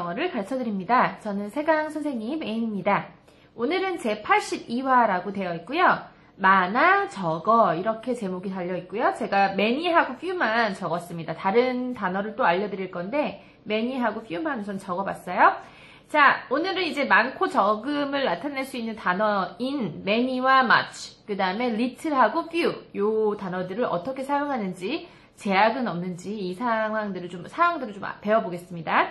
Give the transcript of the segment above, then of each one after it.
영어를 가르쳐 드립니다. 저는 세강 선생님 애인입니다. 오늘은 제 82화라고 되어 있고요. 많아, 적어 이렇게 제목이 달려 있고요. 제가 many하고 few만 적었습니다. 다른 단어를 또 알려드릴 건데 many하고 few만 우선 적어봤어요. 자, 오늘은 이제 많고 적음을 나타낼 수 있는 단어인 many와 much, 그 다음에 little하고 few 요 단어들을 어떻게 사용하는지 제약은 없는지 이 상황들을 좀 상황들을 좀 배워보겠습니다.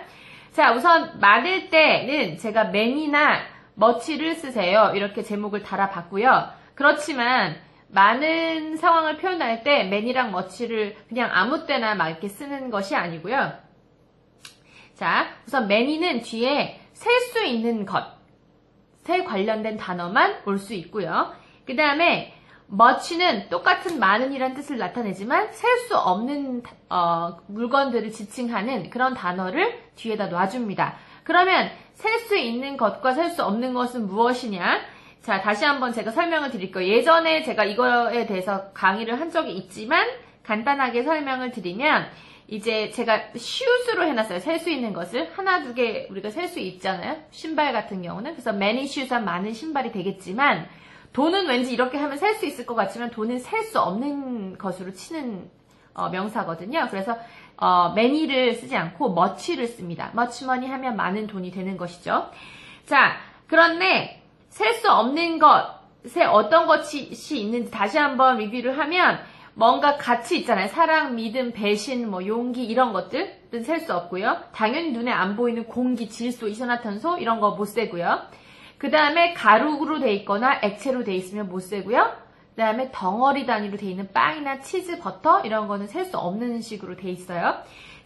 자, 우선 많을 때는 제가 many나 much를 쓰세요. 이렇게 제목을 달아봤고요. 그렇지만 많은 상황을 표현할 때 many랑 much를 그냥 아무 때나 막 이렇게 쓰는 것이 아니고요. 자, 우선 many는 뒤에 셀 수 있는 것 에 관련된 단어만 올 수 있고요. 그 다음에 much는 똑같은 많은이란 뜻을 나타내지만 셀 수 없는 어, 물건들을 지칭하는 그런 단어를 뒤에다 놔줍니다. 그러면 셀 수 있는 것과 셀 수 없는 것은 무엇이냐? 자, 다시 한번 제가 설명을 드릴게요. 예전에 제가 이거에 대해서 강의를 한 적이 있지만 간단하게 설명을 드리면 이제 제가 shoes로 해놨어요. 셀 수 있는 것을. 하나, 두 개 우리가 셀 수 있잖아요. 신발 같은 경우는. 그래서 many shoes 한 많은 신발이 되겠지만 돈은 왠지 이렇게 하면 셀 수 있을 것 같지만 돈은 셀 수 없는 것으로 치는 어, 명사거든요. 그래서 어, many를 쓰지 않고 much를 씁니다. much money 하면 많은 돈이 되는 것이죠. 자, 그런데 셀 수 없는 것에 어떤 것이 있는지 다시 한번 리뷰를 하면 뭔가 가치 있잖아요. 사랑, 믿음, 배신, 뭐 용기 이런 것들은 셀 수 없고요. 당연히 눈에 안 보이는 공기, 질소, 이산화탄소 이런 거 못 세고요. 그 다음에 가루로 돼 있거나 액체로 돼 있으면 못 세고요. 그 다음에 덩어리 단위로 돼 있는 빵이나 치즈, 버터 이런 거는 셀 수 없는 식으로 돼 있어요.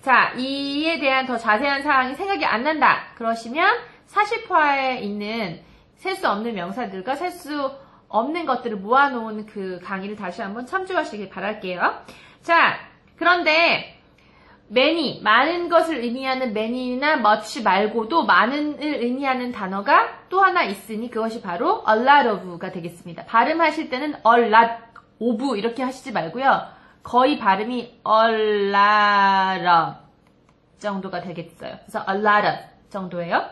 자, 이에 대한 더 자세한 사항이 생각이 안 난다. 그러시면 40화에 있는 셀 수 없는 명사들과 셀 수 없는 것들을 모아놓은 그 강의를 다시 한번 참조하시길 바랄게요. 자, 그런데 many, 많은 것을 의미하는 many나 much 말고도 많은을 의미하는 단어가 또 하나 있으니 그것이 바로 a lot of가 되겠습니다. 발음하실 때는 a lot of 이렇게 하시지 말고요. 거의 발음이 a lot of 정도가 되겠어요. 그래서 a lot of 정도예요.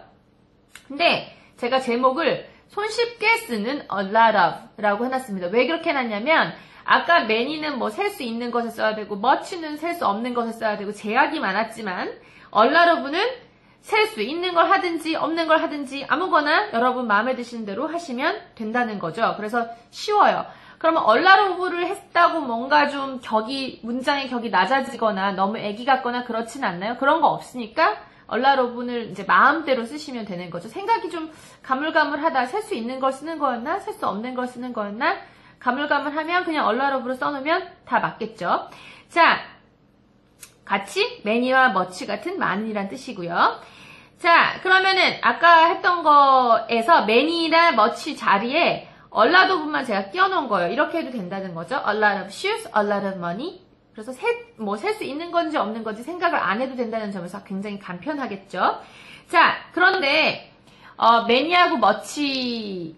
근데 제가 제목을 손쉽게 쓰는 a lot of 라고 해놨습니다. 왜 그렇게 해놨냐면 아까 many는 뭐 셀 수 있는 것을 써야 되고 much는 셀 수 없는 것을 써야 되고 제약이 많았지만 of는 셀 수 있는 걸 하든지 없는 걸 하든지 아무거나 여러분 마음에 드시는 대로 하시면 된다는 거죠. 그래서 쉬워요. 그러면 of를 했다고 뭔가 좀 격이 문장의 격이 낮아지거나 너무 애기 같거나 그렇진 않나요? 그런 거 없으니까 얼라로분을 이제 마음대로 쓰시면 되는 거죠. 생각이 좀 가물가물하다. 셀 수 있는 걸 쓰는 거였나? 셀 수 없는 걸 쓰는 거였나? 가물가물하면 그냥 얼라로브로 써놓으면 다 맞겠죠. 자, 같이 매니와 머치 같은 많은이란 뜻이고요. 자, 그러면은 아까 했던 거에서 매니나 머치 자리에 얼라도분만 제가 끼워놓은 거예요. 이렇게 해도 된다는 거죠. A lot of shoes, a lot of money. 그래서 뭐셀 수 있는 건지 없는 건지 생각을 안 해도 된다는 점에서 굉장히 간편하겠죠. 자, 그런데 어, 매니하고 머치를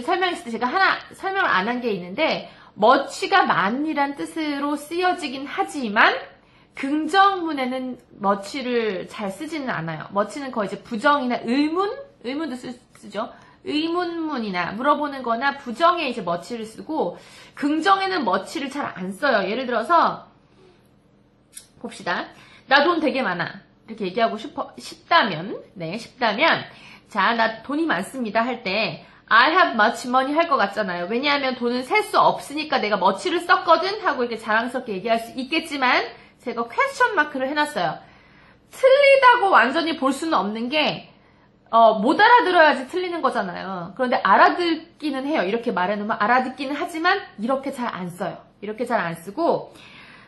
설명했을 때 제가 하나 설명을 안 한 게 있는데 머치가 많이란 뜻으로 쓰여지긴 하지만 긍정문에는 머치를 잘 쓰지는 않아요. 머치는 거의 이제 부정이나 의문, 의문도 쓰, 쓰죠. 의문문이나 물어보는 거나 부정에 이제 머치를 쓰고 긍정에는 머치를 잘 안 써요. 예를 들어서 봅시다. 나 돈 되게 많아. 이렇게 얘기하고 싶어, 싶다면, 네, 싶다면, 자, 나 돈이 많습니다 할 때, I have much money 할 것 같잖아요. 왜냐하면 돈은 셀 수 없으니까 내가 머치를 썼거든 하고 이렇게 자랑스럽게 얘기할 수 있겠지만, 제가 퀘스천 마크를 해놨어요. 틀리다고 완전히 볼 수는 없는 게, 어, 못 알아들어야지 틀리는 거잖아요. 그런데 알아듣기는 해요. 이렇게 말해놓으면 알아듣기는 하지만 이렇게 잘 안 써요. 이렇게 잘 안 쓰고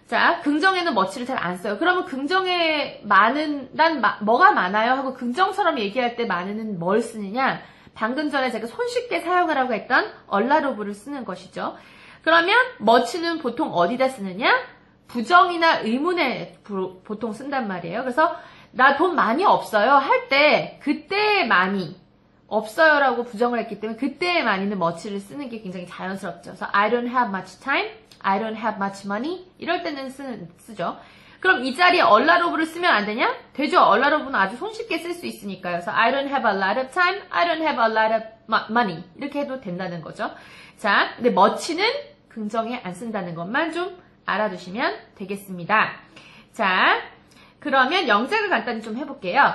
자 긍정에는 머치를 잘 안 써요. 그러면 긍정에 많은 난 마, 뭐가 많아요 하고 긍정처럼 얘기할 때 많은은 뭘 쓰느냐? 방금 전에 제가 손쉽게 사용하라고 했던 얼라로브를 쓰는 것이죠. 그러면 머치는 보통 어디다 쓰느냐? 부정이나 의문에 보통 쓴단 말이에요. 그래서 나 돈 많이 없어요 할 때 그때 많이 없어요라고 부정을 했기 때문에 그때 많이는 머치를 쓰는 게 굉장히 자연스럽죠. 그래서 I don't have much time, I don't have much money 이럴 때는 쓰는, 쓰죠. 그럼 이 자리에 of를 쓰면 안 되냐? 되죠. of는 아주 손쉽게 쓸 수 있으니까요. 그래서 I don't have a lot of time, I don't have a lot of money 이렇게 해도 된다는 거죠. 자, 근데 much는 긍정에 안 쓴다는 것만 좀 알아두시면 되겠습니다. 자, 그러면 영작을 간단히 좀 해볼게요.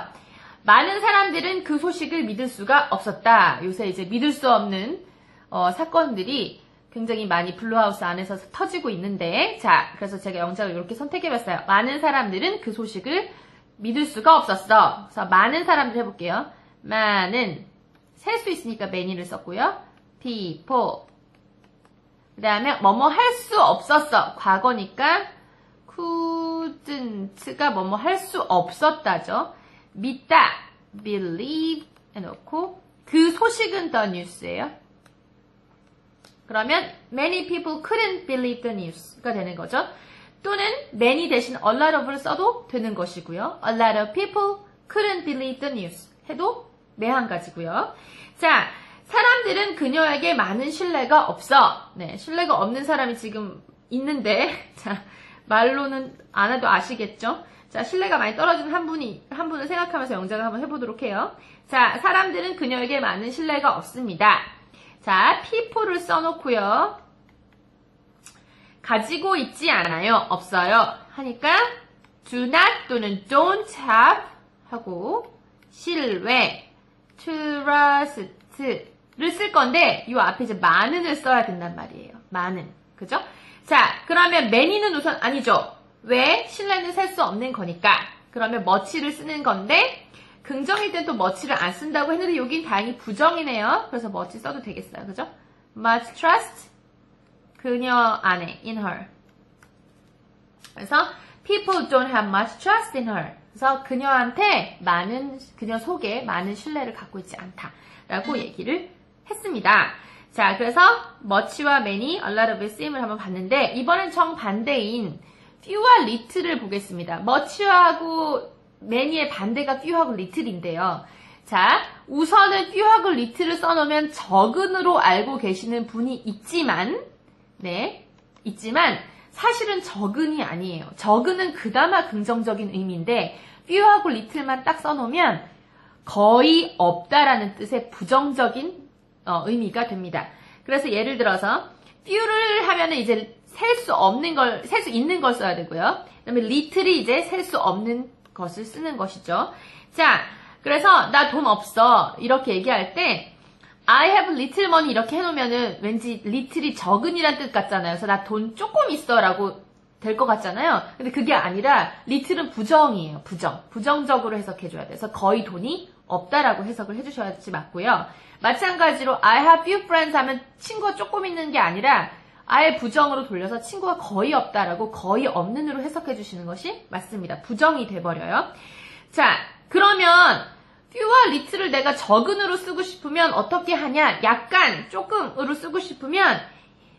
많은 사람들은 그 소식을 믿을 수가 없었다. 요새 이제 믿을 수 없는 어, 사건들이 굉장히 많이 Blue House 안에서 터지고 있는데, 자, 그래서 제가 영작을 이렇게 선택해봤어요. 많은 사람들은 그 소식을 믿을 수가 없었어. 그래서 많은 사람들 해볼게요. 많은 셀 수 있으니까 many를 썼고요. people 그 다음에 뭐뭐 할 수 없었어. 과거니까 couldn't가 뭐뭐 할 수 없었다죠. 믿다, believe 해놓고 그 소식은 the news예요. 그러면 many people couldn't believe the news가 되는 거죠. 또는 many 대신 a lot of를 써도 되는 것이고요. A lot of people couldn't believe the news 해도 네한 가지고요. 자, 사람들은 그녀에게 많은 신뢰가 없어. 네, 신뢰가 없는 사람이 지금 있는데, 자, 말로는 안 해도 아시겠죠? 자, 신뢰가 많이 떨어지는 한 분이, 한 분을 생각하면서 영작을 한번 해보도록 해요. 자, 사람들은 그녀에게 많은 신뢰가 없습니다. 자, people를 써놓고요. 가지고 있지 않아요. 없어요. 하니까 do not 또는 don't have 하고 신뢰, trust를 쓸 건데 이 앞에 이제 많은을 써야 된단 말이에요. 많은. 그죠? 자, 그러면 many는 우선 아니죠. 왜? 신뢰는 셀 수 없는 거니까. 그러면 much를 쓰는 건데 긍정일 땐 또 much를 안 쓴다고 했는데 여긴 다행히 부정이네요. 그래서 much 써도 되겠어요. 그죠? much trust 그녀 안에 in her. 그래서 people don't have much trust in her. 그래서 그녀한테 많은 그녀 속에 많은 신뢰를 갖고 있지 않다라고 얘기를 했습니다. 자, 그래서 much와 many, a lot of의 쓰임을 한번 봤는데 이번엔 정반대인 few와 little를 보겠습니다. much하고 many의 반대가 few하고 little인데요. 자, 우선은 few하고 little를 써놓으면 적은으로 알고 계시는 분이 있지만 네, 있지만 사실은 적은이 아니에요. 적은은 그나마 긍정적인 의미인데 few하고 little만 딱 써놓으면 거의 없다라는 뜻의 부정적인 어, 의미가 됩니다. 그래서 예를 들어서 few를 하면은 이제 셀 수 없는 걸, 셀 수 있는 걸 써야 되고요. 그다음에 little이 이제 셀 수 없는 것을 쓰는 것이죠. 자, 그래서 나 돈 없어 이렇게 얘기할 때 I have little money 이렇게 해놓으면은 왠지 little이 적은이란 뜻 같잖아요. 그래서 나 돈 조금 있어라고 될 것 같잖아요. 근데 그게 아니라 little은 부정이에요. 부정. 부정적으로 해석해줘야 돼서 거의 돈이 없다라고 해석을 해주셔야지 맞고요. 마찬가지로 I have few friends 하면 친구가 조금 있는 게 아니라 아예 부정으로 돌려서 친구가 거의 없다라고 거의 없는으로 해석해 주시는 것이 맞습니다. 부정이 돼버려요. 자, 그러면 few와 little를 내가 적은으로 쓰고 싶으면 어떻게 하냐? 약간 조금으로 쓰고 싶으면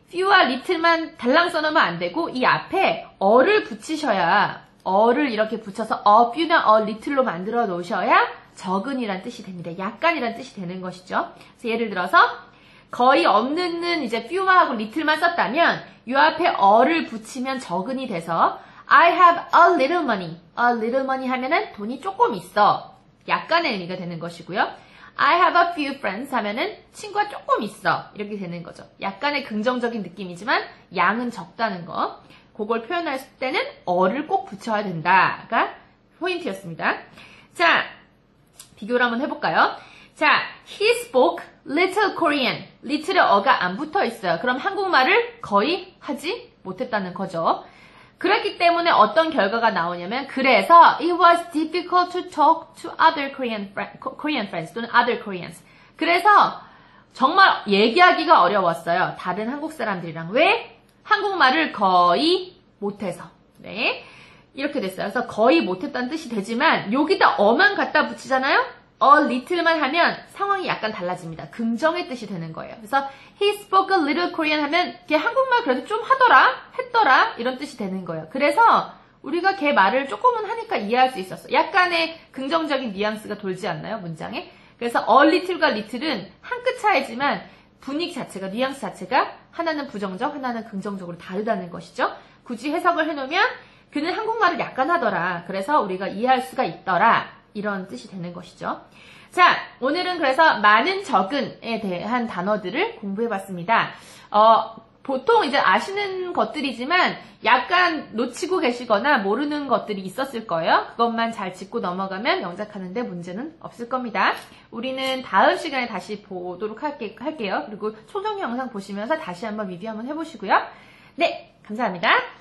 few와 little만 달랑 써놓으면 안 되고 이 앞에 어를 붙이셔야 어를 이렇게 붙여서 a few나 a little로 만들어 놓으셔야 적은이란 뜻이 됩니다. 약간이란 뜻이 되는 것이죠. 그래서 예를 들어서 거의 없는은 이제 few하고 little만 썼다면 이 앞에 어를 붙이면 적은이 돼서 I have a little money. a little money 하면은 돈이 조금 있어. 약간의 의미가 되는 것이고요. I have a few friends 하면은 친구가 조금 있어. 이렇게 되는 거죠. 약간의 긍정적인 느낌이지만 양은 적다는 거. 그걸 표현할 때는 어를 꼭 붙여야 된다가 포인트였습니다. 자, 비교를 한번 해볼까요? 자, he spoke little Korean. little에 어가 안 붙어 있어요. 그럼 한국말을 거의 하지 못했다는 거죠. 그렇기 때문에 어떤 결과가 나오냐면 그래서 it was difficult to talk to other Korean, Korean friends 또는 other Koreans. 그래서 정말 얘기하기가 어려웠어요. 다른 한국 사람들이랑. 왜? 한국말을 거의 못해서. 네. 이렇게 됐어요. 그래서 거의 못했다는 뜻이 되지만 여기다 어만 갖다 붙이잖아요? A little만 하면 상황이 약간 달라집니다. 긍정의 뜻이 되는 거예요. 그래서 he spoke a little Korean 하면 걔 한국말 그래도 좀 하더라, 했더라 이런 뜻이 되는 거예요. 그래서 우리가 걔 말을 조금은 하니까 이해할 수 있었어. 약간의 긍정적인 뉘앙스가 돌지 않나요? 문장에? 그래서 a little과 little은 한 끗 차이지만 분위기 자체가, 뉘앙스 자체가 하나는 부정적, 하나는 긍정적으로 다르다는 것이죠. 굳이 해석을 해놓으면 그는 한국말을 약간 하더라. 그래서 우리가 이해할 수가 있더라. 이런 뜻이 되는 것이죠. 자, 오늘은 그래서 많은 적은에 대한 단어들을 공부해 봤습니다. 어, 보통 이제 아시는 것들이지만 약간 놓치고 계시거나 모르는 것들이 있었을 거예요. 그것만 잘 짚고 넘어가면 영작하는데 문제는 없을 겁니다. 우리는 다음 시간에 다시 보도록 할게, 할게요. 그리고 초성 영상 보시면서 다시 한번 리뷰 한번 해보시고요. 네, 감사합니다.